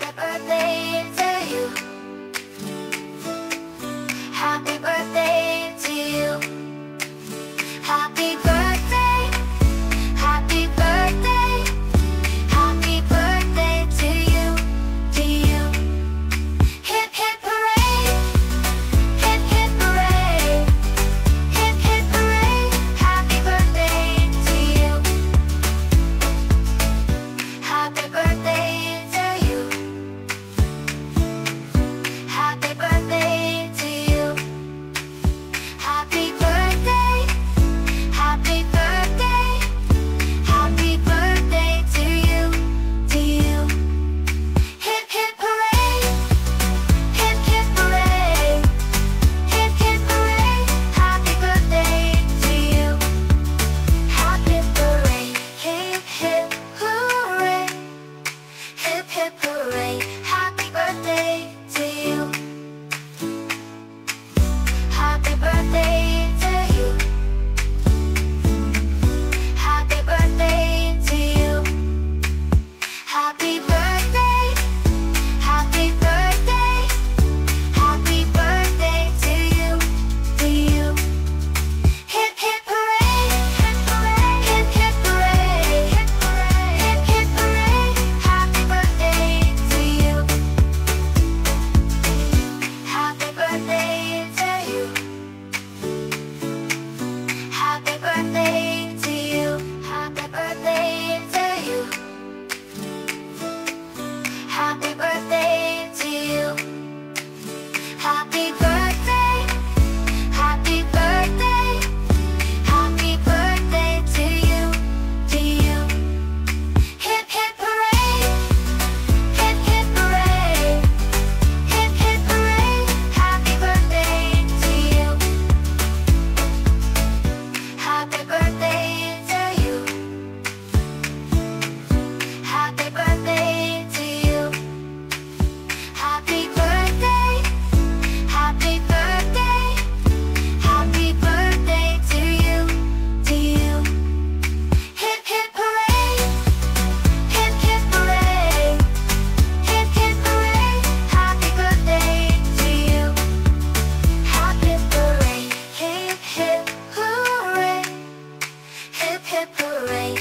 Happy birthday rain.